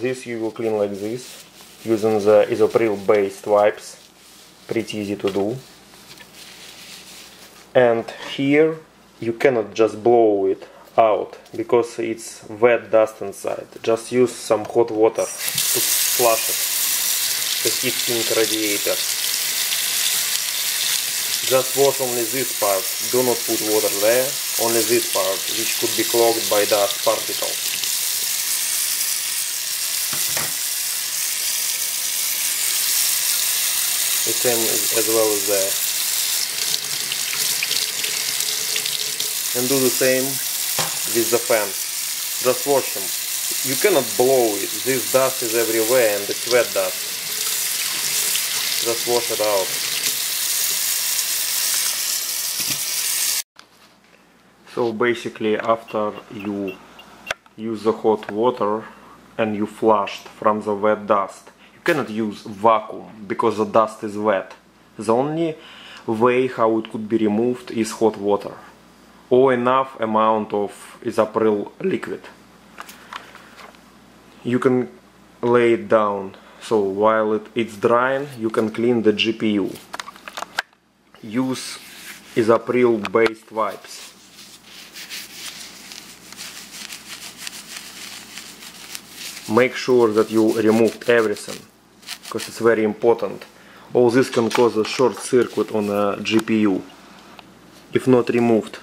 This you will clean like this, using the isopropyl based wipes. Pretty easy to do. And here you cannot just blow it out because it's wet dust inside. Just use some hot water to flush it. The heat sink radiator. Just wash only this part. Do not put water there. Only this part, which could be clogged by dust particles. The same as well as there. And do the same with the fan. Just wash them. You cannot blow it. This dust is everywhere and it's wet dust. Just wash it out. So basically after you use the hot water and you flushed from the wet dust, cannot use vacuum because the dust is wet. The only way how it could be removed is hot water or enough amount of isopropyl liquid. You can lay it down so while it, it's drying you can clean the GPU. Use isopropyl based wipes. Make sure that you removed everything because it's very important. All this can cause a short circuit on a GPU if not removed.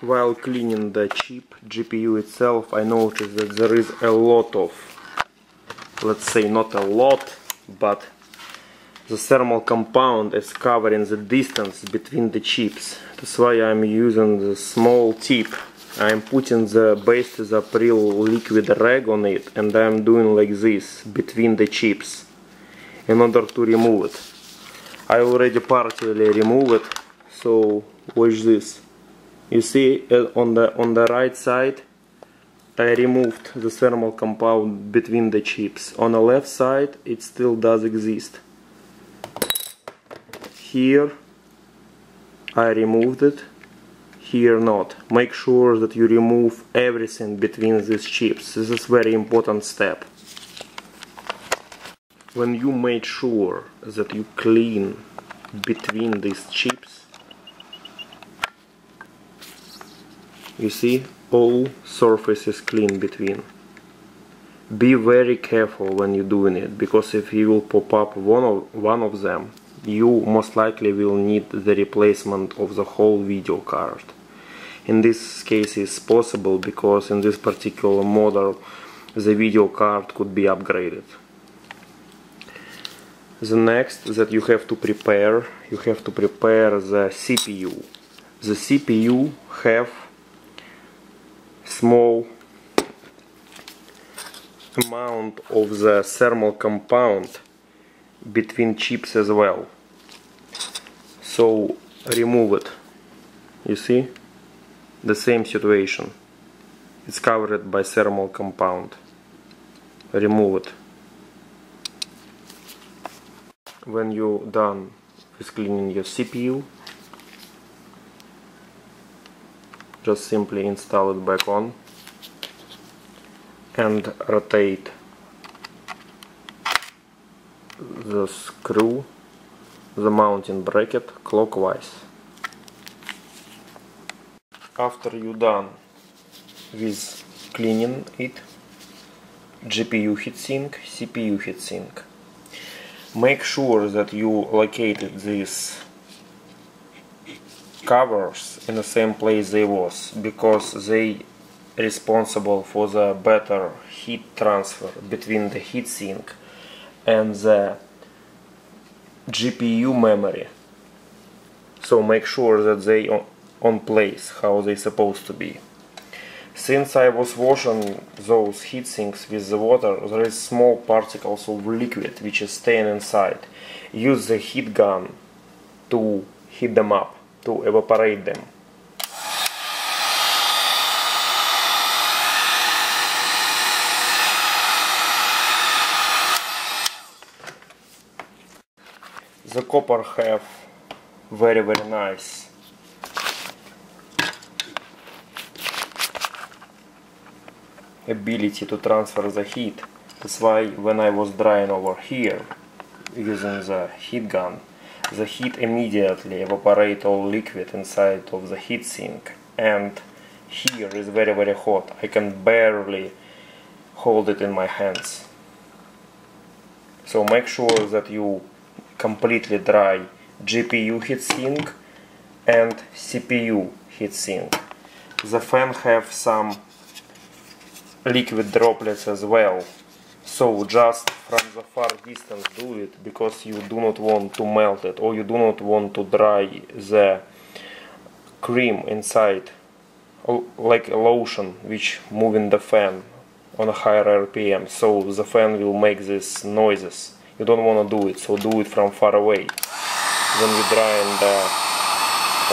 While cleaning the chip GPU itself, I noticed that there is a lot of, let's say not a lot, but the thermal compound is covering the distance between the chips. That's why I'm using the small tip. I'm putting the base isopropyl liquid rag on it and I'm doing like this between the chips in order to remove it. I already partially removed it, so watch this. You see uh, on the on the right side I removed the thermal compound between the chips. On the left side it still does exist. Here I removed it here not. Make sure that you remove everything between these chips. This is very important step. When you made sure that you clean between these chips you see all surfaces clean between. Be very careful when you're doing it because if you will pop up one of one of them you most likely will need the replacement of the whole video card in this case is possible because in this particular model the video card could be upgraded. The next that you have to prepare you have to prepare the CPU the CPU have small amount of the thermal compound between chips as well. So remove it. You see the same situation. It's covered by thermal compound. Remove it. When you're done with cleaning your CPU just simply install it back on and rotate the screw the mounting bracket clockwise after you done with cleaning it GPU heatsink, CPU heatsink make sure that you located these covers in the same place they was because they responsible for the better heat transfer between the heatsink and the GPU memory. So make sure that they on, place how they supposed to be since I was washing those heat sinks with the water there is small particles of liquid which is staying inside use the heat gun to heat them up to evaporate them. The copper have very very nice ability to transfer the heat. That's why when I was drying over here using the heat gun, the heat immediately evaporate all liquid inside of the heatsink and here is very very hot. I can barely hold it in my hands. So make sure that you completely dry GPU heatsink and CPU heatsink. The fan have some liquid droplets as well. So just from the far distance do it because you do not want to melt it or you do not want to dry the cream inside. Like a lotion which moving the fan on a higher RPM so the fan will make these noises. You don't want to do it so do it from far away. When you dry in the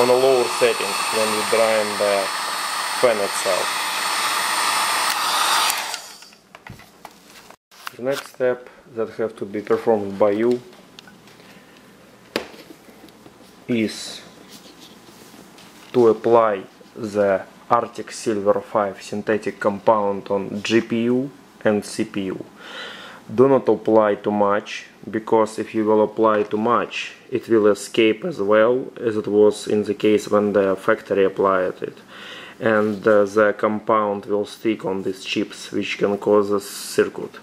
on a lower setting when you dry in the fan itself The next step that have to be performed by you is to apply the Arctic Silver 5 synthetic compound on GPU and CPU. Do not apply too much because if you will apply too much it will escape as well as it was in the case when the factory applied it and uh, the compound will stick on these chips which can cause a circuit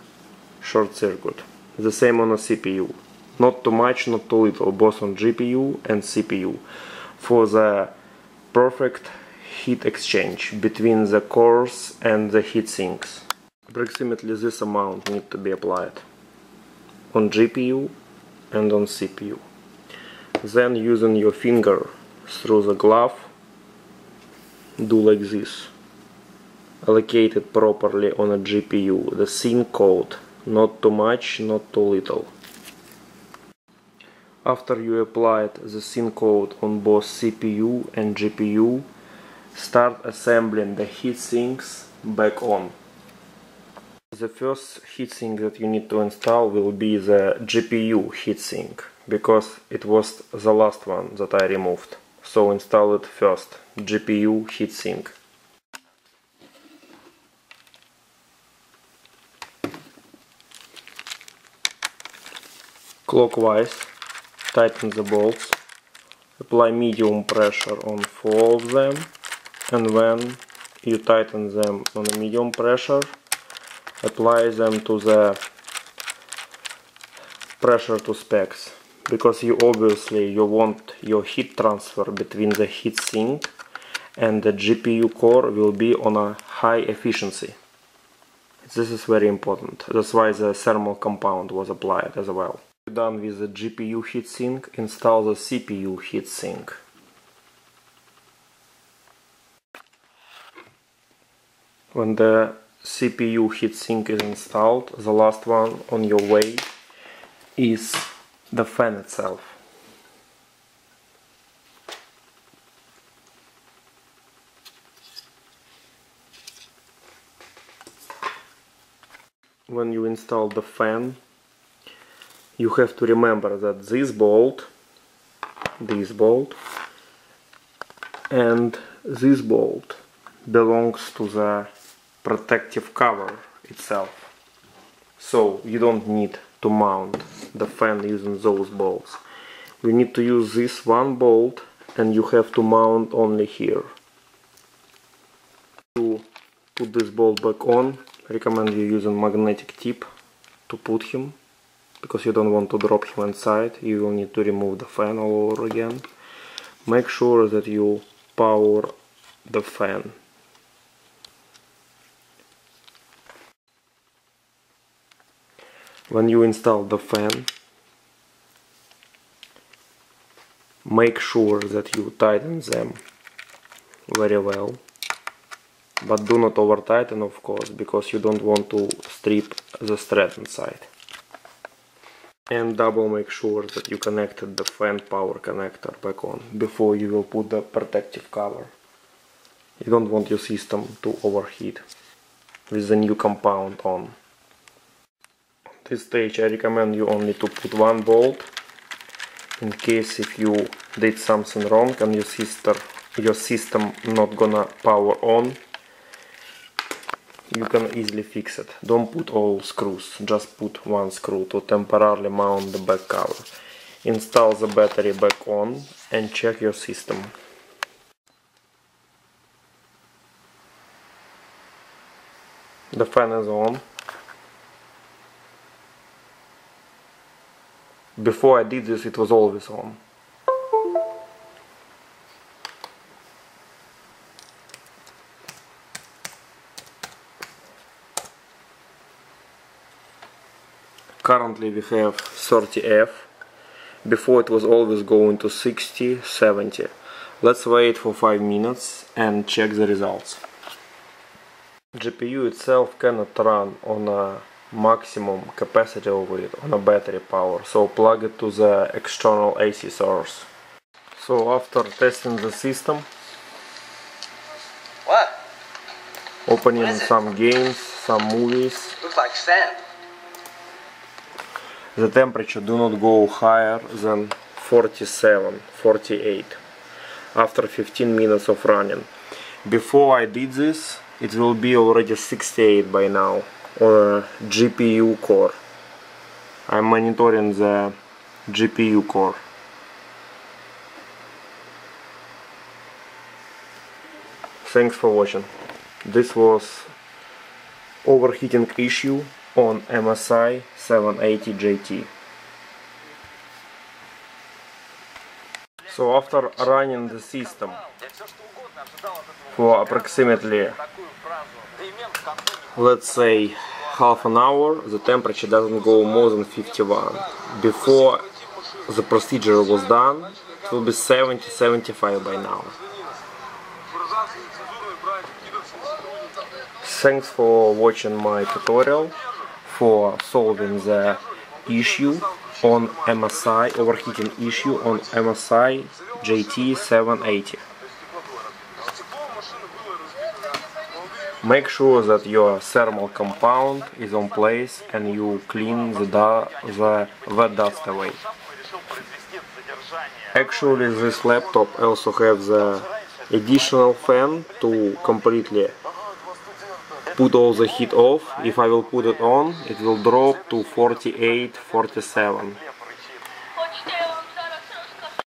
short circuit. The same on a CPU. Not too much, not too little, both on GPU and CPU. For the perfect heat exchange between the cores and the heat sinks. Approximately this amount need to be applied on GPU and on CPU. Then using your finger through the glove, do like this. Allocate it properly on a GPU, the sync code not too much, not too little. After you applied the sync code on both CPU and GPU, start assembling the heatsinks back on. The first heatsink that you need to install will be the GPU heatsink, because it was the last one that I removed. So install it first, GPU heatsink. Clockwise tighten the bolts apply medium pressure on four of them and when you tighten them on a medium pressure apply them to the pressure to specs because you obviously you want your heat transfer between the heat sink and the GPU core will be on a high efficiency. This is very important. That's why the thermal compound was applied as well Done with the GPU heatsink, install the CPU heatsink. When the CPU heatsink is installed, the last one on your way is the fan itself. When you install the fan, you have to remember that this bolt this bolt and this bolt belongs to the protective cover itself. So you don't need to mount the fan using those bolts. You need to use this one bolt and you have to mount only here. To put this bolt back on I recommend you using magnetic tip to put him because you don't want to drop him inside. You will need to remove the fan all over again. Make sure that you power the fan. When you install the fan make sure that you tighten them very well. But do not over tighten of course because you don't want to strip the thread inside and double make sure that you connected the fan power connector back on before you will put the protective cover. You don't want your system to overheat with the new compound on. This stage I recommend you only to put one bolt in case if you did something wrong and your system, your system not gonna power on you can easily fix it. Don't put all screws, just put one screw to temporarily mount the back cover. Install the battery back on and check your system. The fan is on. Before I did this it was always on. Currently we have 30F before it was always going to 60 70 let's wait for 5 minutes and check the results. GPU itself cannot run on a maximum capacity of it on a battery power so plug it to the external AC source. So after testing the system What? opening What some games some movies. Looks like sand. The temperature do not go higher than 47 48 after 15 minutes of running. Before I did this it will be already 68 by now on a GPU core. I'm monitoring the GPU core. Thanks for watching. This was overheating issue on MSI 780GT. So after running the system for approximately let's say half an hour the temperature doesn't go more than 51 before the procedure was done it will be 70 75 by now. Thanks for watching my tutorial for solving the issue on MSI overheating issue on MSI GT780 Make sure that your thermal compound is on place and you clean the, the wet dust away. Actually this laptop also has the additional fan to completely put all the heat off. If I will put it on, it will drop to 48, 47.